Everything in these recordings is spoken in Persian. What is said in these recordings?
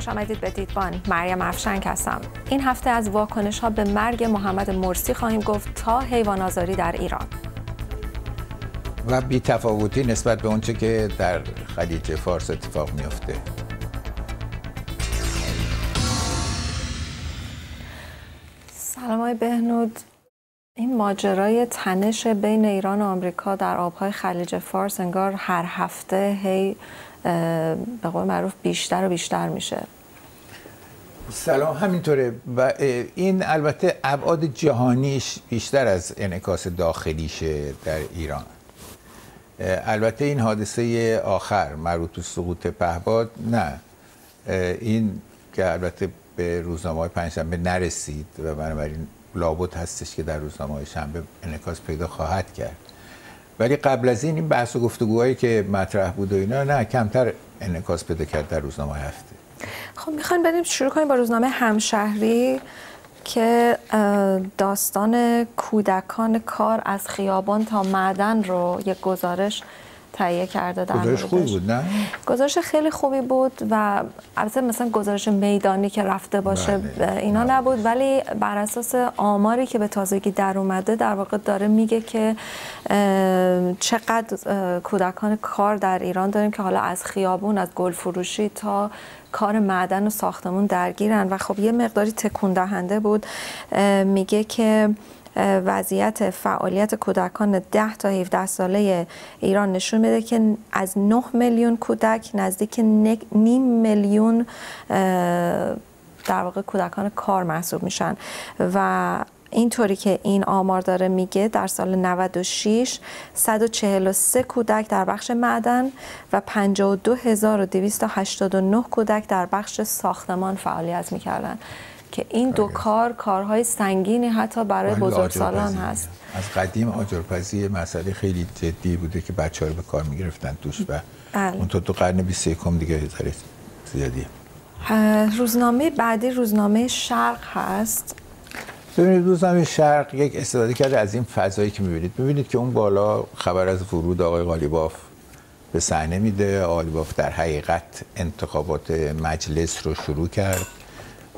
خوش آمدید به دیدبان. مریم افشنگ هستم. این هفته از واکنش ها به مرگ محمد مرسی خواهیم گفت تا حیوان آزاری در ایران. و بی تفاوتی نسبت به اونچه که در خلیج فارس اتفاق میفته سلام های بهنود. این ماجرای تنش بین ایران و آمریکا در آبهای خلیج فارس انگار هر هفته هی به قول معروف بیشتر و بیشتر میشه. سلام همینطوره. و این البته ابعاد جهانیش بیشتر از انعکاس داخلیشه در ایران. البته این حادثه آخر مربوط به سقوط پهباد نه. این که البته به روزنامه پنجشنبه نرسید و بنابراین لابد هستش که در روزنامه شنبه انعکاس پیدا خواهد کرد. ولی قبل از این این بحث و گفتگوهایی که مطرح بود و اینا نه کمتر انعکاس پیدا کرد در روزنامه هفته. خب می‌خوایم بریم شروع کنیم با روزنامه همشهری که داستان کودکان کار از خیابان تا معدن رو یک گزارش تهیه کرده در گزارش خوبی بود نه گزارش خیلی خوبی بود و البته مثلا گزارش میدانی که رفته باشه بله. اینا بله. نبود ولی بر اساس آماری که به تازگی در اومده در واقع داره میگه که چقدر کودکان کار در ایران داریم که حالا از خیابون از گل فروشی تا کار معدن و ساختمون درگیرن و خب یه مقداری تکون دهنده بود میگه که وضعیت فعالیت کودکان 10 تا 17 ساله ایران نشون میده که از 9 میلیون کودک نزدیک نیم میلیون در واقع کودکان کار محسوب میشن. و اینطوری که این آمار داره میگه در سال 96 143 کودک در بخش معدن و 52289 کودک در بخش ساختمان فعالیت می‌کردن. که این دو کار کارهای سنگینی حتی برای بزرگسالان هست. از قدیم آجرپزی مسئله خیلی جدی بوده که بچه رو به کار می‌گرفتن توش و بله. اون تو, تو قرن 21 دیگه هزاری زیادیه روزنامه بعدی روزنامه شرق هست. ببینید روزنامه شرق یک استفاده کرده از این فضایی که می‌بینید. می‌بینید که اون بالا خبر از ورود آقای غالیباف به صحنه میده. غالیباف در حقیقت انتخابات مجلس رو شروع کرد.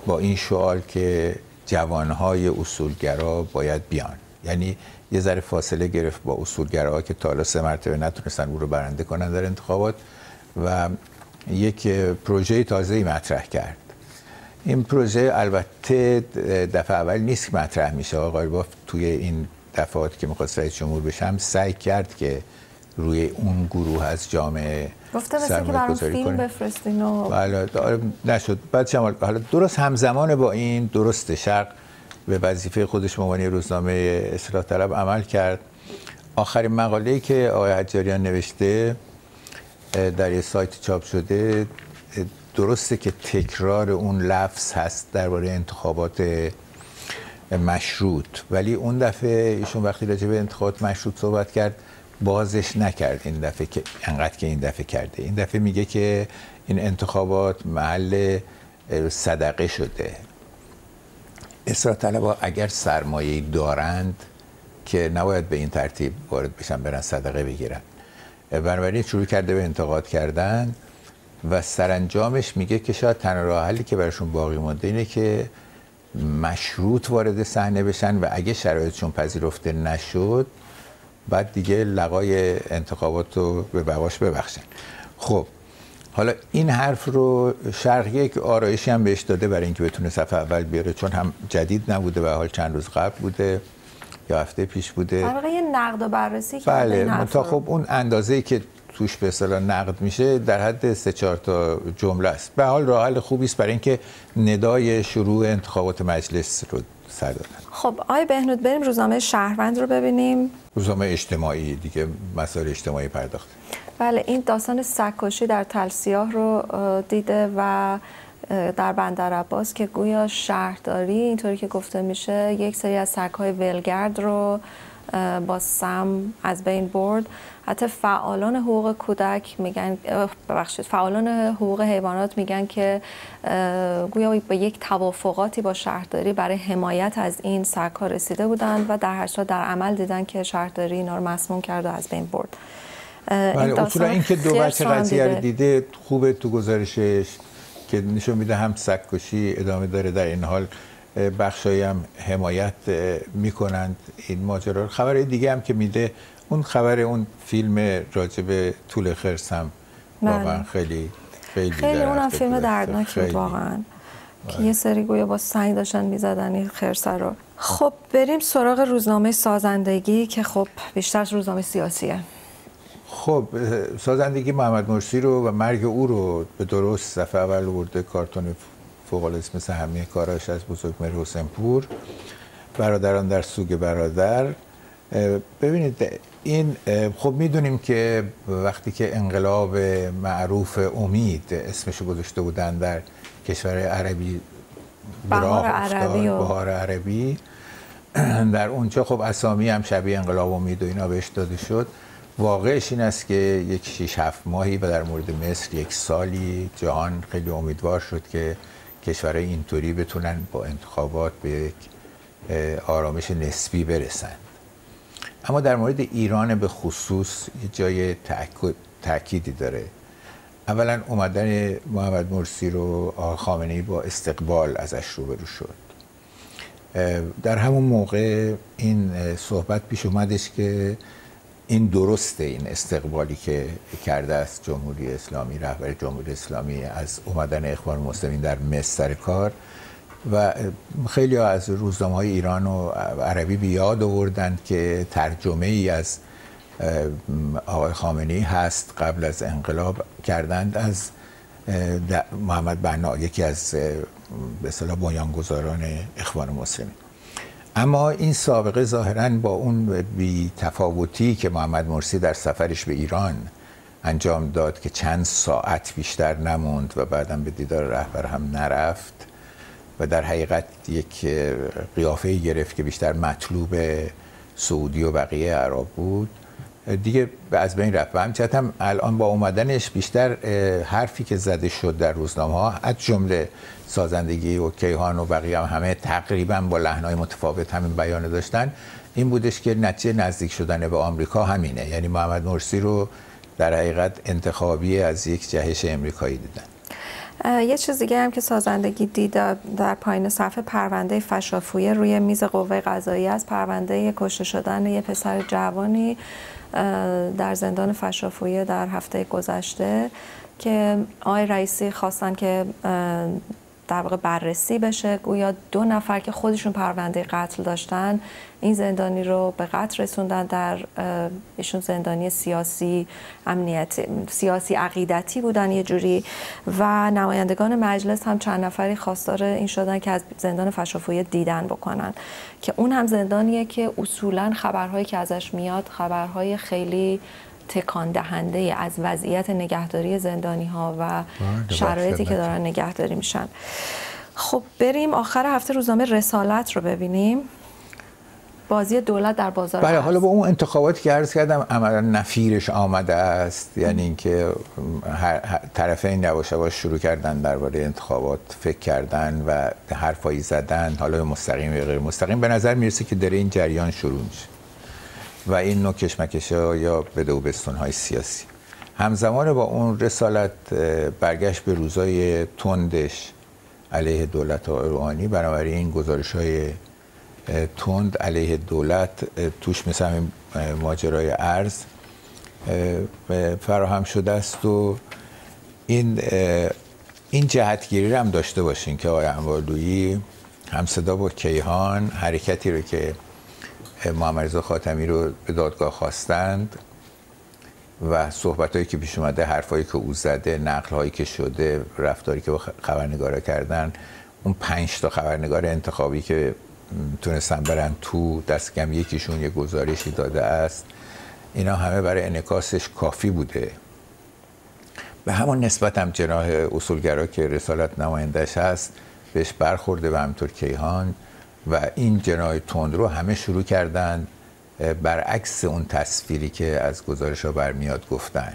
با این شعار که جوانهای اصولگرا باید بیان. یعنی یه ذره فاصله گرفت با اصولگراها که تا سه مرتبه نتونستن او رو برنده کنن در انتخابات و یک پروژه تازه مطرح کرد. این پروژه البته دفعه اول نیست که مطرح میشه. آقای باف توی این دفعات که می‌خواست رئیس جمهور بشم سعی کرد که روی اون گروه از جامعه گفته مثل که برام فیلم بفرستین و بله نشد. بعد شما حالا درست همزمان با این درست شرق به وظیفه خودش به روزنامه اصلاح طلب عمل کرد. آخرین مقاله‌ای که آقای حجاریان نوشته در یه سایت چاپ شده درسته که تکرار اون لفظ هست درباره انتخابات مشروط ولی اون دفعه ایشون وقتی راجع به انتخابات مشروط صحبت کرد بازش نکرد این دفعه که انقدر که این دفعه کرده. این دفعه میگه که این انتخابات محل صدقه شده. اصلاح طلبا اگر سرمایه دارند که نباید به این ترتیب وارد بشن برن صدقه بگیرن. بنابراین شروع کرده به انتقاد کردن و سرانجامش میگه که شاید تنها راه حلی که براشون باقی مونده اینه که مشروط وارد صحنه بشن و اگه شرایطشون پذیرفته نشد بعد دیگه لقای انتخابات رو به بواش ببخشن خب حالا این حرف رو شرق یک آرایشی هم بهش داده برای اینکه بتونه صفحه اول بیاره چون هم جدید نبوده و حال چند روز قبل بوده یا هفته پیش بوده. یه نقد و بررسی بله تا خب اون اندازه‌ای که توش به اصطلاح نقد میشه در حد سه چهار تا جمله است. به حال راه حل خوبی است برای اینکه ندای شروع انتخابات مجلس رو سر دادن خب آقای بهنود بریم روزنامه شهروند رو ببینیم. روزنامه اجتماعی دیگه مسائل اجتماعی پرداخته بله این داستان سکوشی در تلسیاه رو دیده و در بندر عباس که گویا شهرداری اینطوری که گفته میشه یک سری از سگهای ولگرد رو با سم از بین برد. حتی فعالان حقوق کودک میگن ببخشید فعالان حقوق حیوانات میگن که گویا به یک توافقاتی با شهرداری برای حمایت از این سگها رسیده بودند و در هر در عمل دیدن که شهرداری اینا رو مسموم کرد و از بین برد. بله اصولا این که دو بچه قضیه رو دیده خوبه تو گزارشش که نشون میده هم سگکشی ادامه داره در این حال. بخشایی هم حمایت می‌کنند این ماجرا خبر دیگه هم که میده اون خبر اون فیلم راجب طول خرس هم بله. واقعا خیلی خیلی خیلی اونم فیلم دردناکی بود واقعا. که یه سری گویا با سنگ داشتن می‌زدن این خرسه رو. خب بریم سراغ روزنامه سازندگی که خب بیشتر روزنامه سیاسیه. خب سازندگی محمد مرسی رو و مرگ او رو به درست صفحه اول برده کارتون فوق مثل همه کاراش از بزرگمهر حسین پور. برادران در سوگ برادر. ببینید این خب می‌دونیم که وقتی که انقلاب معروف امید اسمش گذاشته بودن در کشور عربی بهار عربی و بهار عربی. در اونجا خب اسامی هم شبیه انقلاب امید و اینا بهش داده شد. واقعش این است که یک شیش هفت ماهی و در مورد مصر یک سالی جهان خیلی امیدوار شد که کشورهای اینطوری بتونن با انتخابات به یک آرامش نسبی برسند اما در مورد ایران به خصوص یه جای تأکیدی داره. اولا اومدن محمد مرسی رو خامنه با استقبال ازش روبرو شد. در همون موقع این صحبت پیش اومدش که این درسته این استقبالی که کرده است جمهوری اسلامی رهبر جمهوری اسلامی از اومدن اخوان مسلمین در مصر کار و خیلی از روزنامه های ایران و عربی بیاد آوردند که ترجمه ای از آقای خامنی هست قبل از انقلاب کردند از محمد بنا یکی از به اصطلاح بنیانگذاران اخوان مسلمین. اما این سابقه ظاهرا با اون بی تفاوتی که محمد مرسی در سفرش به ایران انجام داد که چند ساعت بیشتر نموند و بعدم به دیدار رهبر هم نرفت و در حقیقت یک قیافه گرفت که بیشتر مطلوب سعودی و بقیه عرب بود. دیگه از بین رفت. و همچنین هم الان با اومدنش بیشتر حرفی که زده شد در روزنامه ها از جمله سازندگی و کیهان و بقیه هم همه تقریبا با لحنای متفاوت همین بیان داشتن. این بودش که نتیجه نزدیک شدن به آمریکا همینه. یعنی محمد مرسی رو در حقیقت انتخابی از یک جهش امریکایی دیدن. یه چیز دیگه هم که سازندگی دید در پایین صفحه پرونده فشافویه روی میز قوه قضایی از پرونده کشته شدن یه پسر جوانی در زندان فشافویه در هفته گذشته که آقای رئیسی خواستن که در واقع بررسی بشه. گویا دو نفر که خودشون پرونده قتل داشتن این زندانی رو به قتل رسوندن در ایشون زندانی سیاسی امنیتی سیاسی عقیدتی بودن یه جوری. و نمایندگان مجلس هم چند نفری خواستار این شدن که از زندان فشافویه دیدن بکنن. که اون هم زندانیه که اصولا خبرهایی که ازش میاد خبرهای خیلی تکان دهنده از وضعیت نگهداری زندانی ها و بله، شرایطی که دارن نگهداری میشن خب بریم آخر هفته روزنامه رسالت رو ببینیم. بازی دولت در بازار بله حالا با اون انتخاباتی که عرض کردم عملا نفیرش آمده است. یعنی اینکه هر طرفین یواش یواش شروع کردن درباره انتخابات فکر کردن و حرفایی زدن حالا مستقیم یا غیر مستقیم به نظر می‌رسه که داره این جریان شروع میشه. و این نوع کشمکش ها یا بده و های سیاسی. همزمان با اون رسالت برگشت به روزای تندش علیه دولت روحانی بنابراین این گزارش های تند علیه دولت توش مثل همین ماجرای ارز فراهم شده است و این این جهتگیری رو هم داشته باشین که آقای انواردویی همصدا با کیهان حرکتی رو که محمد خاتمی رو به دادگاه خواستند و صحبت هایی که پیش اومده حرفایی که او زده نقل هایی که شده رفتاری که با خبرنگارا کردن اون پنج تا خبرنگار انتخابی که تونستن برن تو دست کم یکیشون یه گزارشی داده است. اینا همه برای انکاسش کافی بوده. به همون نسبت هم جناح اصولگرا که رسالت نمایندش هست بهش برخورده و همطور کیهان و این جناح تند رو همه شروع کردن برعکس اون تصویری که از گزارش ها برمیاد گفتن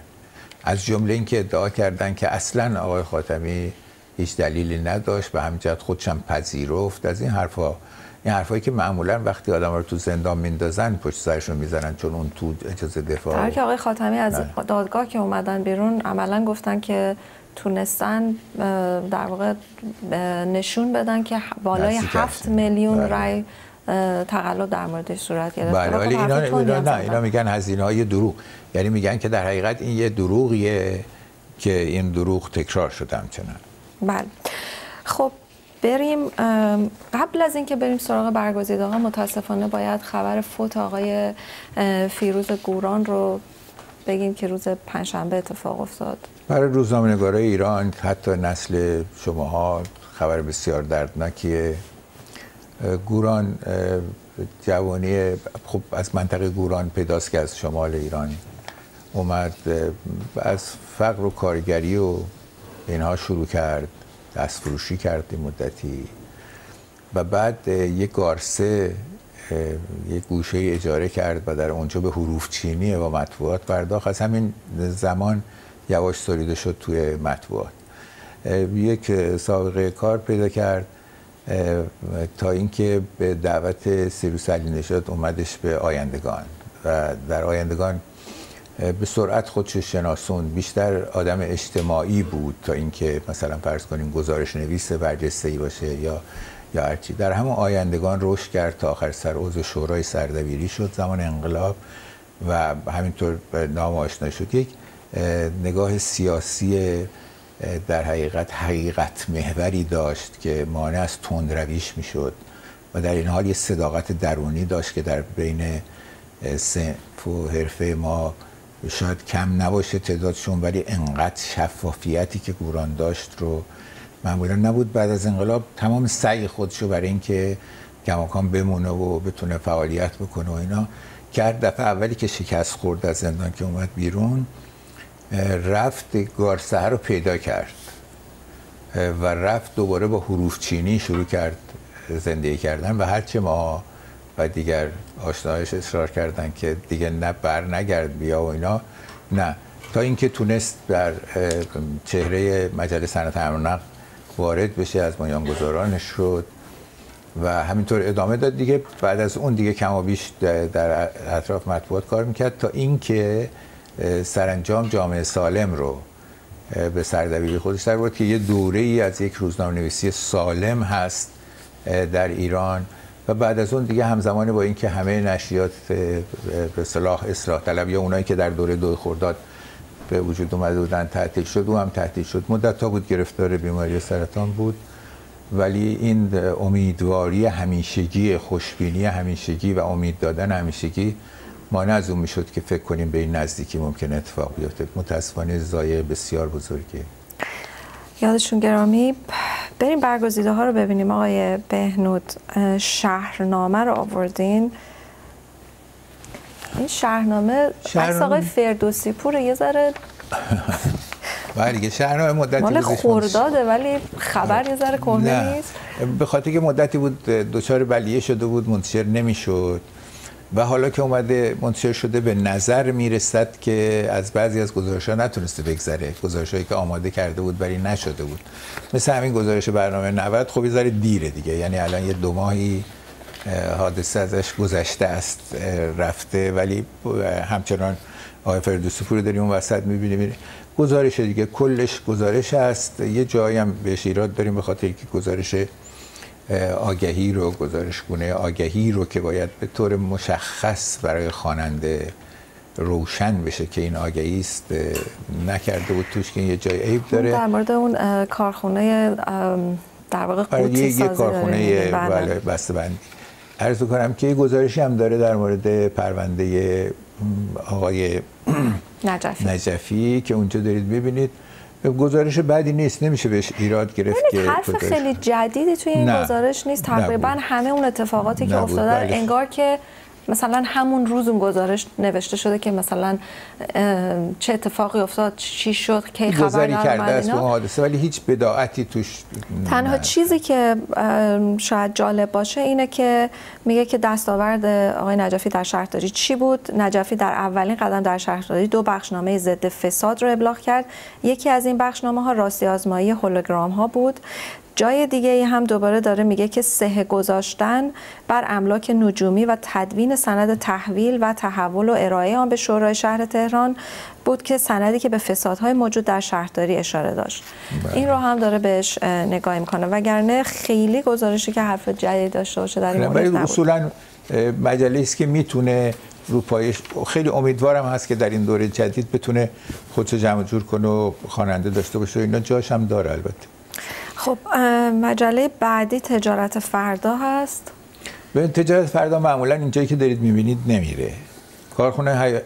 از جمله اینکه ادعا کردن که اصلا آقای خاتمی هیچ دلیلی نداشت و همجد خودشم پذیرفت از این حرفا این حرفایی که معمولا وقتی آدم رو تو زندان میندازن پشت سرشون می‌زنن چون اون تو اجازه دفاع در که آقای خاتمی از نه. دادگاه که اومدن بیرون عملا گفتن که تونستن در واقع نشون بدن که بالای هفت میلیون بله. رای تقلب در موردش صورت گرفت. بله ولی خب اینا, اینا نه اینا میگن هزینه های دروغ. یعنی میگن که در حقیقت این یه دروغیه که این دروغ تکرار شده همچنان. بله. خب بریم قبل از اینکه بریم سراغ برگزیده ها متاسفانه باید خبر فوت آقای فیروز گوران رو بگیم که روز پنجشنبه اتفاق افتاد. برای روزنامه‌نگارای ایران حتی نسل شماها خبر بسیار دردناکیه. گوران جوانی خب از منطقه گوران پیداست که از شمال ایران اومد. از فقر و کارگری و اینها شروع کرد دست فروشی کرد مدتی. و بعد یک گارسه یک گوشه اجاره کرد و در اونجا به حروف چینی و مطبوعات پرداخت. از همین زمان یواش سریده شد توی مطبوعات. یک سابقه کار پیدا کرد تا اینکه به دعوت سیروس علی نشاد اومدش به آیندگان. و در آیندگان به سرعت خودش شناسون بیشتر آدم اجتماعی بود تا اینکه مثلا فرض کنیم گزارش نویس برجسته ای باشه یا هرچی. در همون آیندگان رشد کرد تا آخر سر عضو شورای سردبیری شد زمان انقلاب و همینطور نام آشنا شد. یک نگاه سیاسی در حقیقت حقیقت محوری داشت که مانع از تندرویش می‌شد و در این حال یه صداقت درونی داشت که در بین سنف و حرفه ما شاید کم نباشه تعدادشون ولی انقدر شفافیتی که گوران داشت رو معمولا نبود بعد از انقلاب تمام سعی خودشو برای اینکه کماکان بمونه و بتونه فعالیت بکنه و اینا کرد. دفعه اولی که شکست خورد از زندان که اومد بیرون رفت گارسه رو پیدا کرد و رفت دوباره با حروف چینی شروع کرد زندگی کردن و هرچه ما و دیگر آشنایش اصرار کردن که دیگه نه بر نگرد بیا و اینا نه. تا اینکه تونست در چهره مجله صنعت امر وارد بشه از گذارانش شد و همینطور ادامه داد دیگه. بعد از اون دیگه کم و بیش در اطراف مطبوعات کار می‌کرد تا اینکه سرانجام جامعه سالم رو به سردبیری خودش در بود که یه دوره ای از یک روزنامه نویسی سالم هست در ایران. و بعد از اون دیگه همزمان با اینکه همه نشریات به صلاح اصلاح طلب یا اونایی که در دوره دو خرداد به وجود اومده بودن تعطیل شد. او هم تعطیل شد. مدت تا بود گرفتار بیماری سرطان بود. ولی این امیدواری همیشگی خوشبینی همیشگی و امید دادن همیشگی مانع از اون می‌شد که فکر کنیم به این نزدیکی ممکن اتفاق بیفته. متاسفانه زایه بسیار بزرگی. یادشون گرامی بریم برگزیده ها رو ببینیم. آقای بهنود شهرنامه رو آوردین. این شهرنامه شهرنامه آقای فردوسی پور یه ذره بله دیگه شهرنامه مدتی مال خورداده ولی خبر یه ذره کهنه نیست. به خاطر که مدتی بود دچار بلیه شده بود منتشر نمی‌شد. و حالا که اومده منتشر شده به نظر می‌رسد که از بعضی از گزارش ها نتونسته بگذره. گزارش هایی که آماده کرده بود ولی نشده بود. مثل همین گزارش برنامه 90 خب یه دیره دیگه. یعنی الان یه دو ماهی حادثه ازش گذشته است رفته ولی همچنان آقای فردوسی پور داریم اون وسط می‌بینیم گزارش دیگه کلش گزارش است. یه جایی هم بهش ایراد داریم به خاطر که گزارش آگهی رو گزارش گونه آگهی رو که باید به طور مشخص برای خواننده روشن بشه که این آگهی است نکرده بود توش که یه جای عیب داره. در مورد اون کارخونه در واقع آره، قوطی سازی کارخونه بله. بله بسته بندی عرض کنم که یه گزارشی هم داره در مورد پرونده آقای نجفی. نجفی که اونجا دارید ببینید گزارش بعدی نیست نمیشه بهش ایراد گرفت که حرف خیلی جدیدی توی این گزارش نیست. تقریبا همه اون اتفاقاتی که افتاده بله. انگار که مثلا همون روز اون گزارش نوشته شده که مثلا چه اتفاقی افتاد چی شد کی خبر کرده است اون حادثه ولی هیچ بداعتی توش تنها چیزی که شاید جالب باشه اینه که میگه که دستاورد آقای نجفی در شهرداری چی بود؟ نجفی در اولین قدم در شهرداری دو بخشنامه ضد فساد رو ابلاغ کرد. یکی از این بخشنامه ها راستی آزمایی هولوگرام ها بود. جای دیگه هم دوباره داره میگه که سه گذاشتن بر املاک نجومی و تدوین سند تحویل و تحول و ارائه آن به شورای شهر تهران بود که سندی که به فسادهای موجود در شهرداری اشاره داشت. بله. این رو هم داره بهش نگاه می‌کنه. وگرنه خیلی گزارشی که حرف جدید داشته باشه در این مورد اصولا مجله است که می‌تونه رو پایش خیلی امیدوارم هست که در این دوره جدید بتونه خودشو جمع جور کنه و خواننده داشته باشه اینا. جاش هم داره البته. خب مجله بعدی تجارت فردا هست. به تجارت فردا معمولا اینجایی که دارید می‌بینید نمیره. کارخونه هی...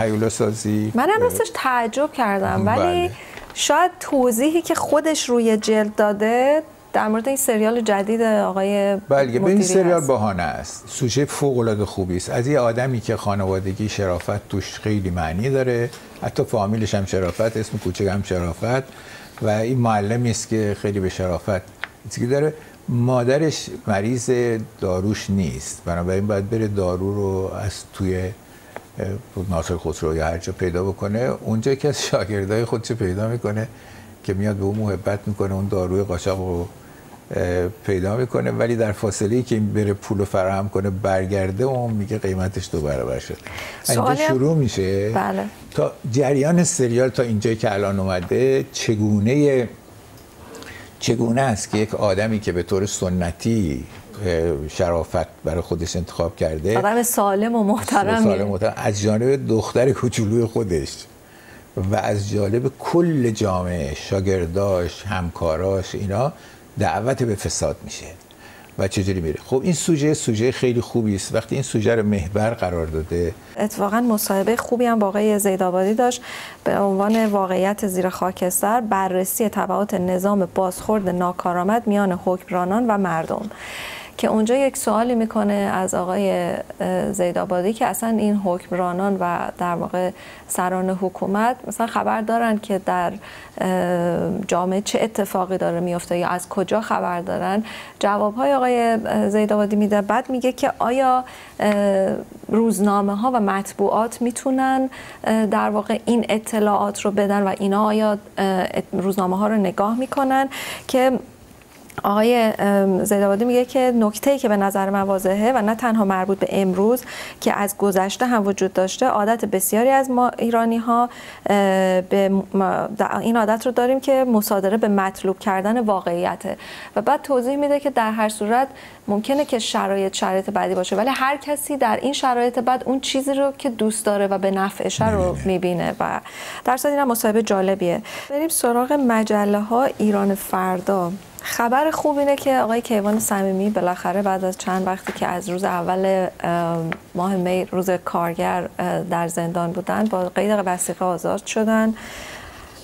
هیولا سازی. منم راستش تعجب کردم ولی بله. شاید توضیحی که خودش روی جلد داده در مورد این سریال جدید آقای بله به این سریال بهانه است. سوژه فوق العاده خوبی است. از یه آدمی که خانوادگی شرافت توش خیلی معنی داره. حتی فامیلش هم شرافت اسم کوچک هم شرافت. و این معلمی است که خیلی به شرافت چیزی داره. مادرش مریض داروش نیست. بنابراین باید بره دارو رو از توی ناصر خسرو یا هر جا پیدا بکنه. اونجا که از شاگردای خودش پیدا می‌کنه که میاد به اون محبت می‌کنه اون داروی قاچاق رو پیدا می‌کنه ولی در فاصله ای که این بره پول رو فراهم کنه برگرده و میگه قیمتش دو برابر شد. اینجا شروع میشه. بله. تا جریان سریال تا اینجایی که الان اومده چگونه چگونه است که یک آدمی که به طور سنتی شرافت برای خودش انتخاب کرده آدم سالم و محترم سالم محترم از جانب دختر کوچولوی خودش و از جانب کل جامعه شاگرداش همکاراش اینا دعوت به فساد میشه. و چجوری میره؟ خب این سوژه سوژه خیلی خوبی است. وقتی این سوژه رو محور قرار داده اتفاقا مصاحبه خوبی هم با آقای زیدآبادی داشت به عنوان واقعیت زیر خاکستر بررسی تبعات نظام بازخورد ناکارآمد میان حکمرانان و مردم. که اونجا یک سوالی می‌کنه از آقای زیدآبادی که اصلا این حکمرانان و در واقع سران حکومت مثلا خبر دارن که در جامعه چه اتفاقی داره میفته یا از کجا خبر دارن. جوابهای آقای زیدآبادی میده. بعد میگه که آیا روزنامه ها و مطبوعات می‌تونن در واقع این اطلاعات رو بدن و اینا آیا روزنامه ها رو نگاه می‌کنن که آقای زیدآبادی میگه که نکته که به نظر من واضحه و نه تنها مربوط به امروز که از گذشته هم وجود داشته عادت بسیاری از ما ایرانی ها به این عادت رو داریم که مصادره به مطلوب کردن واقعیته. و بعد توضیح میده که در هر صورت ممکنه که شرایط شرایط بعدی باشه ولی هر کسی در این شرایط بعد اون چیزی رو که دوست داره و به نفعشه رو می‌بینه. و در صورت این مصاحبه جالبیه. بریم سراغ مجله ها ایران فردا. خبر خوب اینه که آقای کیوان صمیمی بالاخره بعد از چند وقتی که از روز اول ماه می روز کارگر در زندان بودن با قید وثیقه آزاد شدن.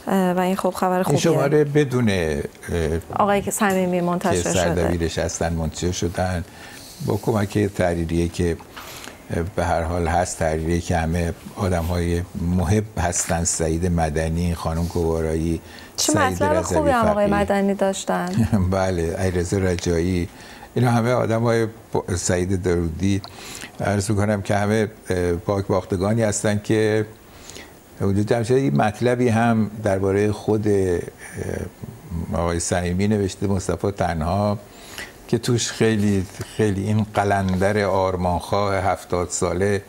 و این خوب خبر خوبیه. این شماره بدون آقای که صمیمی منتشر شده. سردبیرش هستن منتشر شدن. با کمک تحریریه که به هر حال هست تحریریه که همه آدم های محب هستن. سعید مدنی خانم گوارایی چه مطلب خوبی هم آقای مدنی داشتن؟ بله ایرزا رجایی. اینا همه آدم های سعید درودی عرض کنم که همه پاک باختگانی هستن که وجود جمع این مطلبی هم درباره خود آقای سعیمی نوشته مصطفی تنها که توش خیلی خیلی این قلندر آرمانخواه هفتاد ساله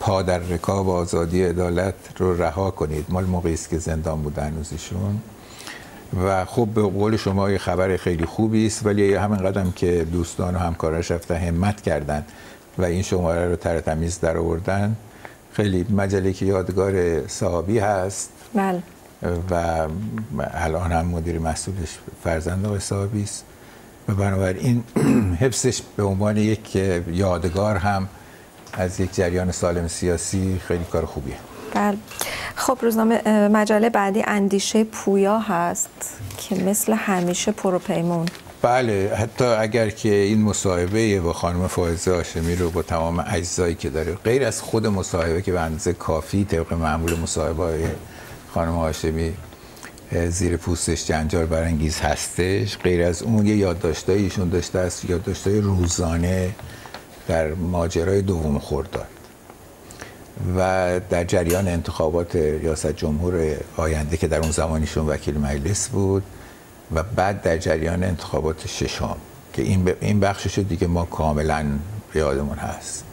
پا در رکاب آزادی عدالت رو رها کنید. مال موقعی است که زندان بودن هنوزشون. و خب به قول شما یه خبر خیلی خوبی است ولی همین قدم که دوستان و همکاراش رفتن همت کردن و این شماره رو تر تمیز در آوردن خیلی مجله که یادگار صحابی هست. بله. و الان هم مدیر مسئولش فرزند آقای صحابی است. و بنابراین حفظش به عنوان یک یادگار هم از یک جریان سالم سیاسی خیلی کار خوبیه. بله خب روزنامه مجله بعدی اندیشه پویا هست که مثل همیشه پروپیمون. بله حتی اگر که این مصاحبه با خانم فائزه هاشمی رو با تمام اجزایی که داره غیر از خود مصاحبه که به اندازه کافی طبق معمول مصاحبه های خانم هاشمی زیر پوستش جنجال برانگیز هستش غیر از اون یه یادداشتای ایشون داشته است یادداشتای روزانه در ماجرای دوم خرداد. و در جریان انتخابات ریاست جمهور آینده که در اون زمانیشون وکیل مجلس بود و بعد در جریان انتخابات ششم که این این بخشش دیگه ما کاملا یادمون هست.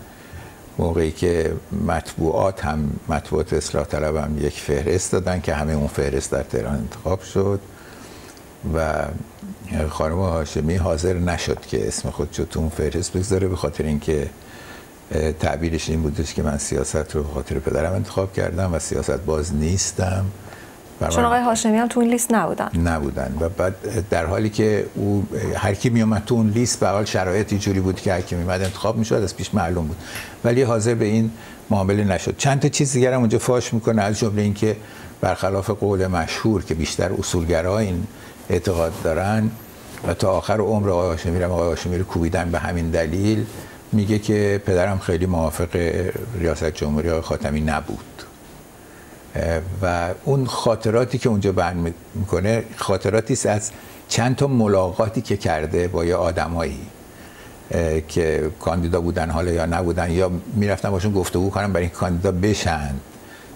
موقعی که مطبوعات هم مطبوعات اصلاح طلب هم یک فهرست دادن که همه اون فهرست در تهران انتخاب شد و خانم هاشمی حاضر نشد که اسم خودشو تو اون فهرست بگذاره به خاطر اینکه تعبیرش این بودش که من سیاست رو خاطر پدرم انتخاب کردم و سیاست باز نیستم. چون آقای هاشمی هم تو اون لیست نبودن. نبودن. و بعد در حالی که او هر کی می اومد تو اون لیست به حال شرایطی جوری بود که هر کی می اومد انتخاب می‌شد از پیش معلوم بود. ولی حاضر به این معامله نشد. چند تا چیز دیگر هم اونجا فاش می‌کنه از جمله اینکه برخلاف قول مشهور که بیشتر اصولگرا این اعتقاد دارن و تا آخر عمر آقای هاشمی رو آقای هاشمی رو کوبیدن به همین دلیل میگه که پدرم خیلی موافق ریاست جمهوری آقای خاتمی نبود. و اون خاطراتی که اونجا بیان می‌کنه خاطراتی است از چند تا ملاقاتی که کرده با یه آدمایی که کاندیدا بودن حالا یا نبودن یا می‌رفتن باشون گفتگو کنن برای این کاندیدا بشن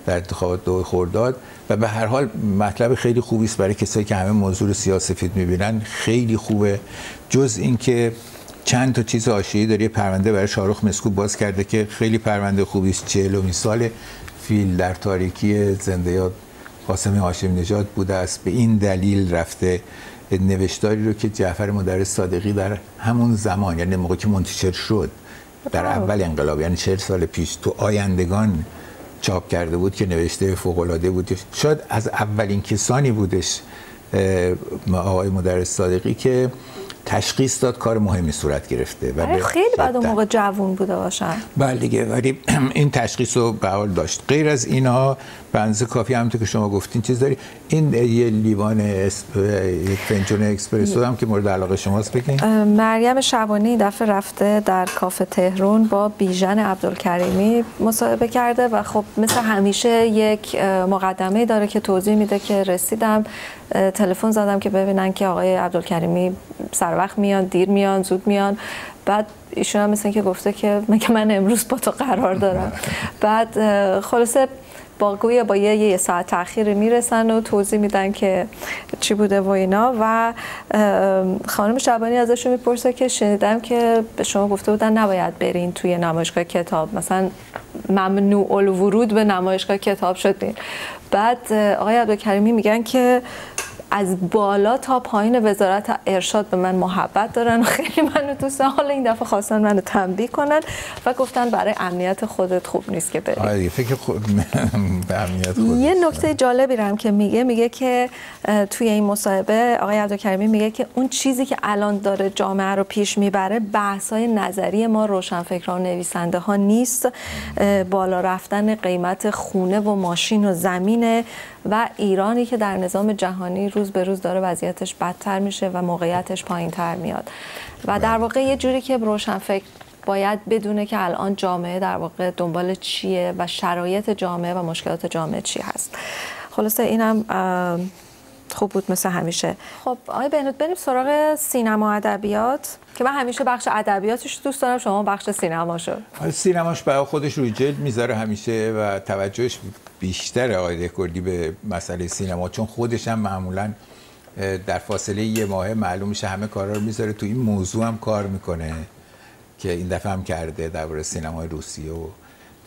در انتخابات دو خورداد و به هر حال مطلب خیلی خوبی است برای کسایی که همه موضوع سیاسفید می‌بینن. خیلی خوبه. جز اینکه چند تا چیز آشیایی داره. پرونده برای شاروخ مسکوب باز کرده که خیلی پرونده خوبی است. 40 سال فیل در تاریکی زنده یاد قاسم هاشمی نژاد بوده است. به این دلیل رفته نوشتاری رو که جعفر مدرس صادقی در همون زمان یعنی موقع که منتشر شد در اول انقلاب یعنی 40 سال پیش تو آیندگان چاپ کرده بود که نوشته فوق العاده بود. شاید از اولین کسانی بودش آقای مدرس صادقی که تشخیص داد کار مهمی صورت گرفته و خیلی بعد اون موقع جوون بوده باشن. بله دیگه ولی این تشخیص رو به حال داشت. غیر از اینها بنز کافی همونطور که شما گفتین چیز داری. این یه لیوان فنجون اکسپرسو هم که مورد علاقه شماست بگین. مریم شبانی دفعه رفته در کافه تهرون با بیژن عبدالکریمی مصاحبه کرده و خب مثل همیشه یک مقدمه داره که توضیح میده که رسیدم تلفن زدم که ببینن که آقای عبدالکریمی سر وقت میان دیر میان زود میان. بعد ایشون هم مثل که گفته که مگه من امروز با تو قرار دارم. بعد خلاصه با گویا با یه, یه ساعت تاخیر می‌رسن و توضیح میدن که چی بوده و اینا. و خانم شبانی ازشون می‌پرسه که شنیدم که به شما گفته بودن نباید برین توی نمایشگاه کتاب. مثلا ممنوع الورود به نمایشگاه کتاب شدین. بعد آقای عبدالکریمی میگن که از بالا تا پایین وزارت ارشاد به من محبت دارن و خیلی منو دوست حالا این دفعه خواستن منو تنبیه کنن و گفتن برای امنیت خودت خوب نیست که بری. آره فکر خود به امنیت خودت یه نکته جالبی هم که میگه میگه که توی این مصاحبه آقای عبدالکریمی میگه که اون چیزی که الان داره جامعه رو پیش می‌بره بحث های نظری ما روشنفکران نویسنده ها نیست بالا رفتن قیمت خونه و ماشین و زمینه. و ایرانی که در نظام جهانی روز به روز داره وضعیتش بدتر میشه و موقعیتش پایین تر میاد. و در واقع یه جوری که روشنفکر باید بدونه که الان جامعه در واقع دنبال چیه و شرایط جامعه و مشکلات جامعه چی هست. خلاصه اینم خوب بود مثل همیشه. خب آقای بهنود بریم سراغ سینما ادبیات که من همیشه بخش ادبیاتش دوست دارم شما بخش سینماشو. سینماش برای خودش روی جلد می‌ذاره همیشه و توجهش بیشتر آقای دکردی به مسئله سینما چون خودش هم معمولا در فاصله یه ماه معلوم میشه همه کارا رو می‌ذاره. تو این موضوع هم کار می‌کنه که این دفعه هم کرده درباره سینمای روسیه و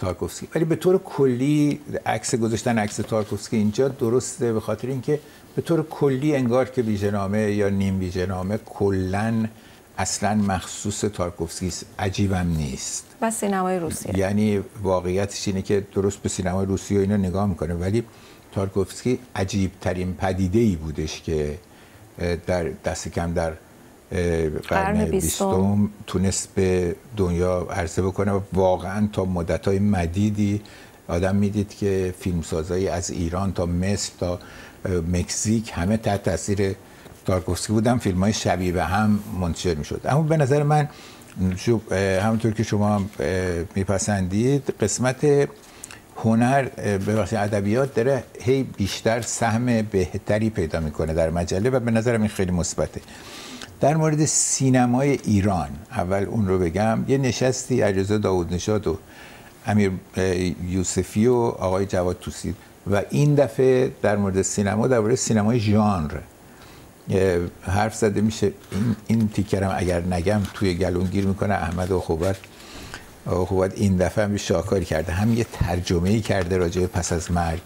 تارکوفسکی. ولی به طور کلی عکس گذاشتن عکس تارکوفسکی اینجا درسته به خاطر اینکه به طور کلی انگار که ویژنامه یا نیم ویژنامه کلا اصلا مخصوص تارکوفسکی عجیبم نیست. و سینمای روسیه. یعنی واقعیتش اینه که درست به سینمای روسیه اینا نگاه می‌کنه ولی تارکوفسکی عجیب ترین پدیده ای بودش که در دست کم در قرن بیستم. تونست به دنیا عرضه بکنه و واقعا تا مدت های مدیدی آدم می‌دید که فیلمسازایی از ایران تا مصر تا مکزیک همه تحت تاثیر تارکوفسکی بودم فیلم های شبیه به هم منتشر می شد اما به نظر من همونطور که شما میپسندید قسمت هنر ببخشید ادبیات داره هی بیشتر سهم بهتری پیدا می‌کنه در مجله و به نظرم این خیلی مثبته. در مورد سینمای ایران اول اون رو بگم. یه نشستی علیرضا داوود نشاد و امیر یوسفی و آقای جواد توسی. و این دفعه در مورد سینما در مورد سینمای ژانر حرف زده میشه. این, این تیکرم اگر نگم توی گلون گیر می‌کنه. احمد و خوبت. خوبت این دفعه هم شاکاری کرده. هم یه ترجمه ای کرده راجع پس از مرگ.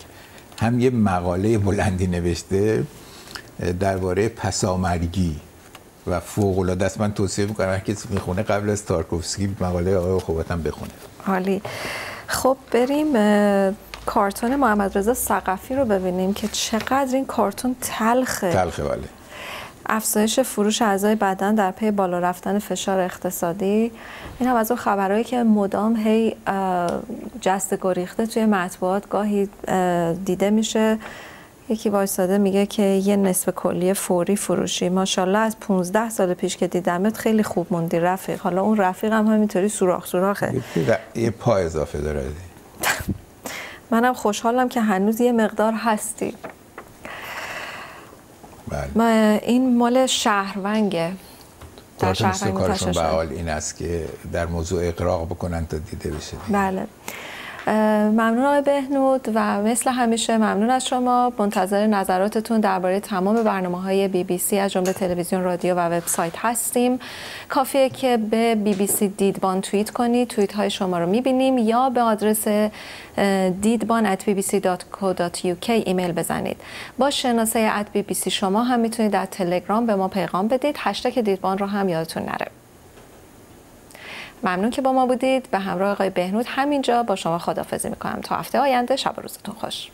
هم یه مقاله بلندی نوشته درباره پسامرگی و فوق العاده است. من توصیه می‌کنم هر کسی می‌خونه قبل از تارکوفسکی مقاله آقای خوبت هم بخونه. عالی. خب بریم کارتون محمد رضا ثقفی رو ببینیم که چقدر این کارتون تلخه. تلخه بله. افزایش فروش اعضای بدن در پی بالا رفتن فشار اقتصادی. این هم از اون خبرهایی که مدام هی جست گریخته توی مطبوعات گاهی دیده میشه. یکی وایساده میگه که یه نصف کلی فوری فروشی. ماشاءالله از 15 سال پیش که دیدمت خیلی خوب موندی رفیق. حالا اون رفیق هم همینطوری سوراخ سوراخه. یه پا اضافه داره. منم خوشحالم که هنوز یه مقدار هستی. بله. این مال شهرونگه. در شهرونگ کارشون به حال این است که در موضوع اقراق بکنن تا دیده بشه بله. ممنون آقای بهنود و مثل همیشه ممنون از شما. منتظر نظراتتون درباره تمام برنامه های بی بی سی از جمله تلویزیون رادیو و وبسایت هستیم. کافیه که به بی بی سی دیدبان توییت کنید. توییت های شما رو می‌بینیم یا به آدرس دیدبان at bbc.co.uk ایمیل بزنید. با شناسه بی سی شما هم می‌تونید در تلگرام به ما پیغام بدید. هشتگ دیدبان رو هم یادتون نره. ممنون که با ما بودید به همراه آقای بهنود همینجا با شما خدافزی می‌کنم. تا هفته آینده شب روزتون خوش.